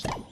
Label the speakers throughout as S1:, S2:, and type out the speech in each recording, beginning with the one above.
S1: first.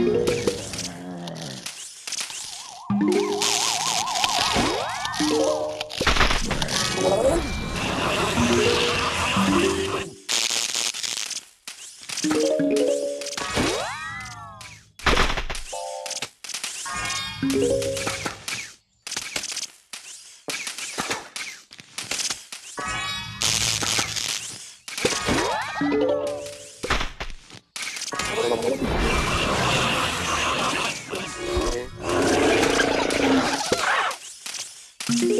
S1: you Thank you.